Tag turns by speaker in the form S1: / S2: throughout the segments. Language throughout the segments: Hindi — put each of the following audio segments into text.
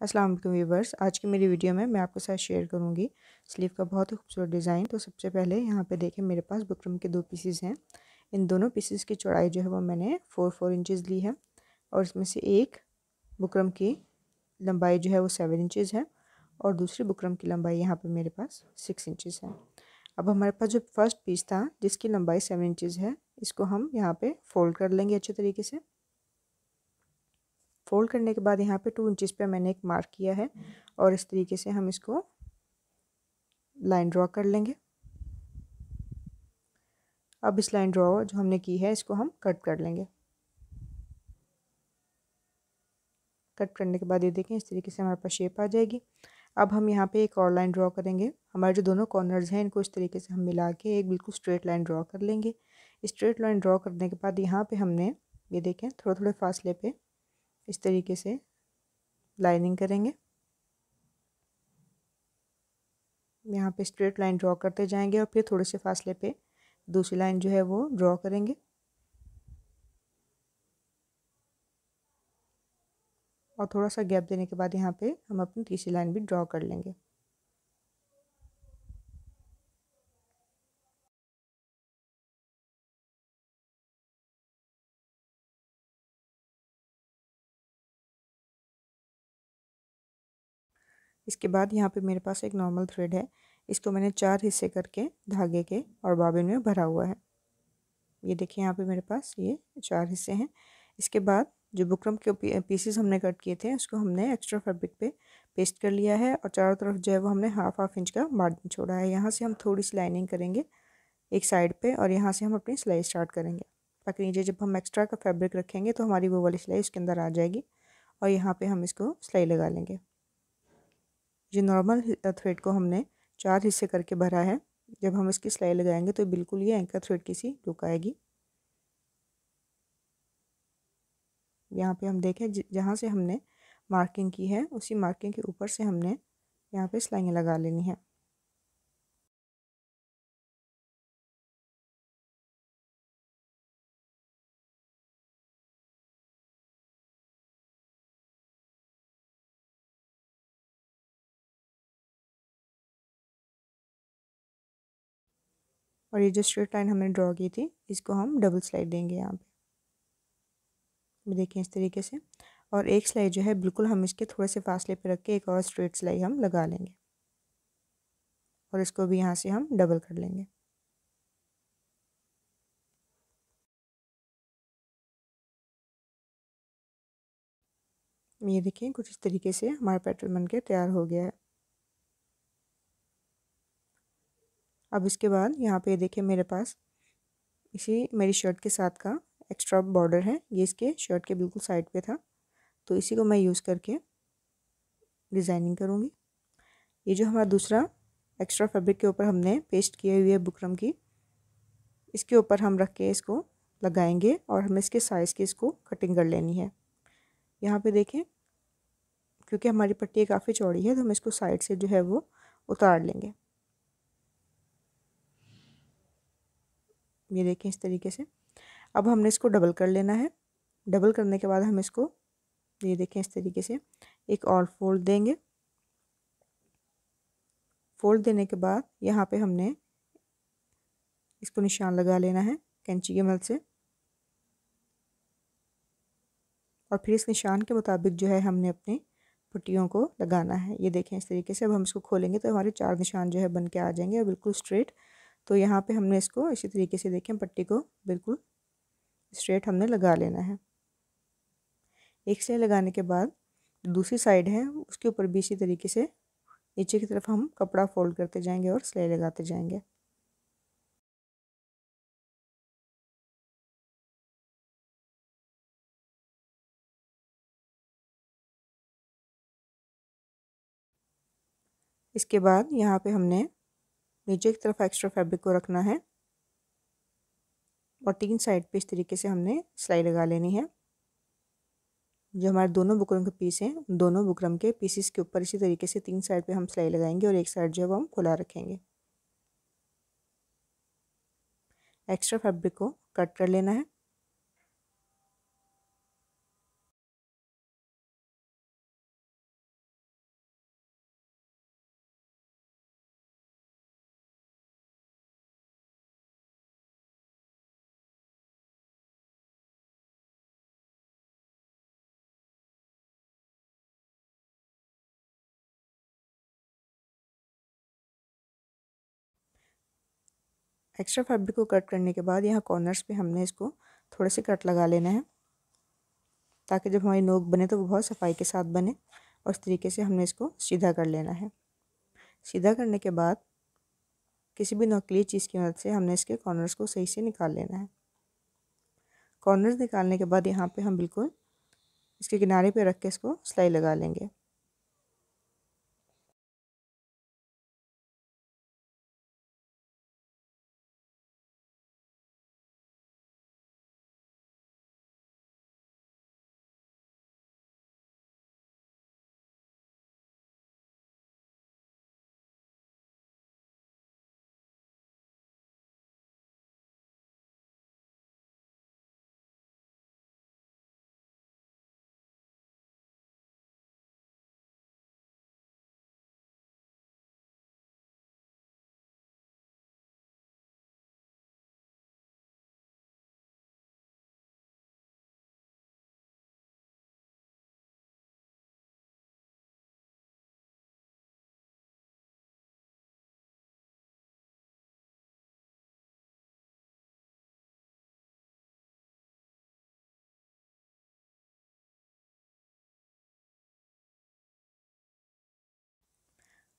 S1: अस्सलाम वालेकुम व्यूवर्स आज की मेरी वीडियो में मैं आपके साथ शेयर करूँगी स्लीव का बहुत ही खूबसूरत डिज़ाइन। तो सबसे पहले यहाँ पे देखें मेरे पास बुकरम के दो पीसेस हैं। इन दोनों पीसेस की चौड़ाई जो है वो मैंने फ़ोर फोर इंचज़ ली है और इसमें से एक बुकरम की लंबाई जो है वो सेवन इंचज़ है और दूसरी बुकरम की लंबाई यहाँ पर मेरे पास सिक्स इंचज़ है। अब हमारे पास जो फ़र्स्ट पीस था जिसकी लंबाई सेवन इंचज़ है, इसको हम यहाँ पर फोल्ड कर लेंगे अच्छे तरीके से। फोल्ड करने के बाद यहाँ पे टू इंचज़ पे मैंने एक मार्क किया है और इस तरीके से हम इसको लाइन ड्रॉ कर लेंगे। अब इस लाइन ड्रॉ जो हमने की है, इसको हम कट कर लेंगे। कट करने के बाद ये देखें, इस तरीके से हमारे पास शेप आ जाएगी। अब हम यहाँ पे एक और लाइन ड्रॉ करेंगे। हमारे जो दोनों कॉर्नर्स हैं, इनको इस तरीके से हम मिला के एक बिल्कुल स्ट्रेट लाइन ड्रॉ कर लेंगे। स्ट्रेट लाइन ड्रॉ करने के बाद यहाँ पे हमने, ये देखें थोड़े थोड़े फासले पे इस तरीके से लाइनिंग करेंगे। यहाँ पे स्ट्रेट लाइन ड्रॉ करते जाएँगे और फिर थोड़े से फासले पे दूसरी लाइन जो है वो ड्रॉ करेंगे। और थोड़ा सा गैप देने के बाद यहाँ पे हम अपनी तीसरी लाइन भी ड्रॉ कर लेंगे। इसके बाद यहाँ पे मेरे पास एक नॉर्मल थ्रेड है। इसको मैंने चार हिस्से करके धागे के और बाबिन में भरा हुआ है। ये देखिए यहाँ पे मेरे पास ये चार हिस्से हैं। इसके बाद जो बुकरम के पीसेस हमने कट किए थे, उसको हमने एक्स्ट्रा फैब्रिक पे पेस्ट कर लिया है और चारों तरफ़ जो है वो हमने हाफ़ हाफ़ इंच का मार्जिन छोड़ा है। यहाँ से हम थोड़ी सी लाइनिंग करेंगे एक साइड पे और यहाँ से हम अपनी सिलाई स्टार्ट करेंगे। ताकि नीचे जब हम एक्स्ट्रा का फैब्रिक रखेंगे तो हमारी वो वाली सिलाई उसके अंदर आ जाएगी और यहाँ पर हम इसको सिलाई लगा लेंगे। जो नॉर्मल थ्रेड को हमने चार हिस्से करके भरा है, जब हम इसकी सिलाई लगाएँगे तो बिल्कुल ये एंकर थ्रेड की सी लुक आएगी यहाँ पे हम देखें जहाँ से हमने मार्किंग की है, उसी मार्किंग के ऊपर से हमने यहाँ पे सिलाइयाँ लगा लेनी है। और ये जो स्ट्रेट लाइन हमने ड्रॉ की थी, इसको हम डबल स्लाइड देंगे यहाँ पे। देखिए इस तरीके से। और एक सिलाई जो है, बिल्कुल हम इसके थोड़े से फासले पे रख के एक और स्ट्रेट सिलाई हम लगा लेंगे। और इसको भी यहाँ से हम डबल कर लेंगे। ये देखिए कुछ इस तरीके से हमारा पैटर्न बन के तैयार हो गया है। अब इसके बाद यहाँ पे देखिए मेरे पास इसी मेरी शर्ट के साथ का एक्स्ट्रा बॉर्डर है। ये इसके शर्ट के बिल्कुल साइड पे था। तो इसी को मैं यूज़ करके डिज़ाइनिंग करूँगी। ये जो हमारा दूसरा एक्स्ट्रा फैब्रिक के ऊपर हमने पेस्ट किए हुई है बुकरम की, इसके ऊपर हम रख के इसको लगाएँगे और हमें इसके साइज़ की इसको कटिंग कर लेनी है। यहाँ पे देखें क्योंकि हमारी पट्टी काफ़ी चौड़ी है तो हम इसको साइड से जो है वो उतार लेंगे। ये देखें इस तरीके से। अब हमने इसको डबल कर लेना है। डबल करने के बाद हम इसको, ये देखें इस तरीके से, एक और फोल्ड देंगे। फोल्ड देने के बाद यहाँ पे हमने इसको निशान लगा लेना है कैंची के मदद से। और फिर इस निशान के मुताबिक जो है हमने अपनी पट्टियों को लगाना है। ये देखें इस तरीके से, अब हम इसको खोलेंगे तो हमारे चार निशान जो है बन के आ जाएँगे और बिल्कुल स्ट्रेट तो यहाँ पे हमने इसको इसी तरीके से देखें, पट्टी को बिल्कुल स्ट्रेट हमने लगा लेना है। एक सिलाई लगाने के बाद दूसरी साइड है, उसके ऊपर भी इसी तरीके से नीचे की तरफ़ हम कपड़ा फोल्ड करते जाएँगे और सिलाई लगाते जाएँगे। इसके बाद यहाँ पे हमने नीचे की तरफ़ एक्स्ट्रा फैब्रिक को रखना है। और तीन साइड पे इस तरीके से हमने सिलाई लगा लेनी है। जो हमारे दोनों बुकरम के पीस हैं दोनों बुकरम के पीसेस के ऊपर इसी तरीके से तीन साइड पे हम सिलाई लगाएँगे और एक साइड जो है वो हम खुला रखेंगे। एक्स्ट्रा फैब्रिक को कट कर लेना है। एक्स्ट्रा फैब्रिक को कट करने के बाद यहाँ कॉर्नर्स पे हमने इसको थोड़े से कट लगा लेना है, ताकि जब हमारी नोक बने तो वो बहुत सफ़ाई के साथ बने और इस तरीके से हमने इसको सीधा कर लेना है। सीधा करने के बाद किसी भी नकली चीज़ की मदद से हमने इसके कॉर्नर्स को सही से निकाल लेना है। कॉर्नर्स निकालने के बाद यहाँ पे हम बिल्कुल इसके किनारे पे रख के इसको सिलाई लगा लेंगे।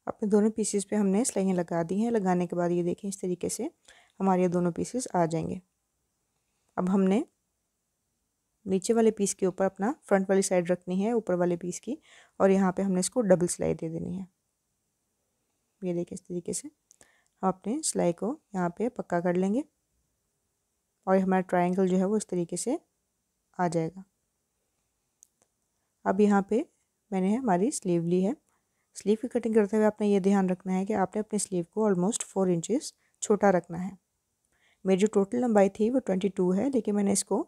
S1: अपने दोनों पीसेस पे हमने सिलाइयाँ लगा दी हैं। लगाने के बाद ये देखें इस तरीके से हमारे ये दोनों पीसेस आ जाएँगे। अब हमने नीचे वाले पीस के ऊपर अपना फ्रंट वाली साइड रखनी है, ऊपर वाले पीस की, और यहाँ पे हमने इसको डबल सिलाई दे देनी है। ये देखें इस तरीके से हम अपने सिलाई को यहाँ पे पक्का कर लेंगे और हमारा ट्रायंगल जो है वो इस तरीके से आ जाएगा। अब यहाँ पे मैंने हमारी स्लीव ली है। स्लीव की कटिंग करते हुए आपने ये ध्यान रखना है कि आपने अपनी स्लीव को ऑलमोस्ट फोर इंचज़ छोटा रखना है। मेरी जो टोटल लंबाई थी वो ट्वेंटी टू है, लेकिन मैंने इसको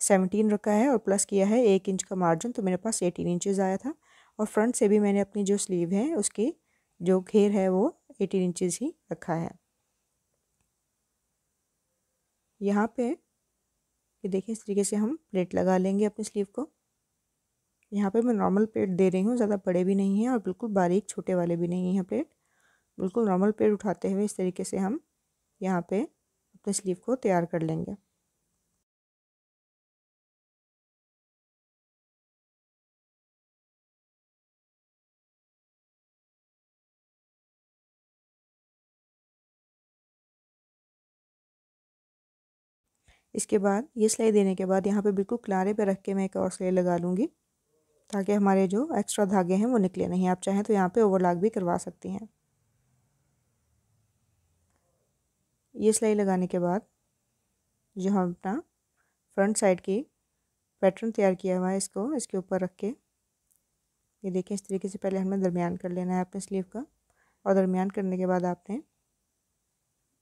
S1: सेवनटीन रखा है और प्लस किया है एक इंच का मार्जिन तो मेरे पास एटीन इंचज़ आया था। और फ्रंट से भी मैंने अपनी जो स्लीव है, उसकी जो घेर है वो एटीन इंचज़ ही रखा है। यहाँ पे ये देखिए, इस तरीके से हम प्लेट लगा लेंगे अपनी स्लीव को। यहाँ पे मैं नॉर्मल प्लेट दे रही हूँ, ज़्यादा बड़े भी नहीं हैं और बिल्कुल बारीक छोटे वाले भी नहीं हैं प्लेट बिल्कुल नॉर्मल प्लेट उठाते हुए इस तरीके से हम यहाँ पे अपने स्लीव को तैयार कर लेंगे। इसके बाद, ये सिलाई देने के बाद यहाँ पे बिल्कुल किनारे पे रख के मैं एक और सिलाई लगा लूँगी। ताकि हमारे जो एक्स्ट्रा धागे हैं वो निकले नहीं। आप चाहें तो यहाँ पे ओवरलॉक भी करवा सकती हैं। ये सिलाई लगाने के बाद जो हम अपना फ्रंट साइड की पैटर्न तैयार किया हुआ है इसको, इसके ऊपर रख के। ये देखें इस तरीके से पहले हमें दरमियान कर लेना है अपने स्लीव का। और दरमियान करने के बाद आपने,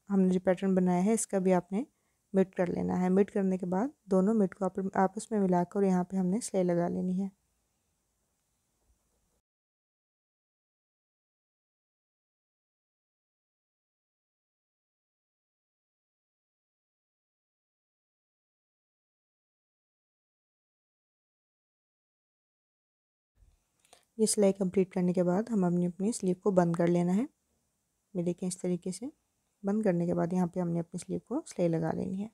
S1: हमने जो पैटर्न बनाया है इसका भी आपने मिट कर लेना है। मिट करने के बाद दोनों मिट को आपस में मिलाकर यहाँ पे हमने सिलाई लगा लेनी है। ये सिलाई कंप्लीट करने के बाद हम अपनी अपनी स्लीव को बंद कर लेना है। ये देखें इस तरीके से बंद करने के बाद यहाँ पे हमने अपनी स्लीव को सिलाई लगा लेनी है।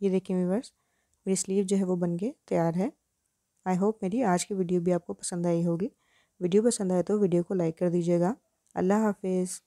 S1: ये देखिए व्यूवर्स, मेरी स्लीव जो है वो बन के तैयार है। आई होप मेरी आज की वीडियो भी आपको पसंद आई होगी। वीडियो पसंद आए तो वीडियो को लाइक कर दीजिएगा। अल्लाह हाफिज़।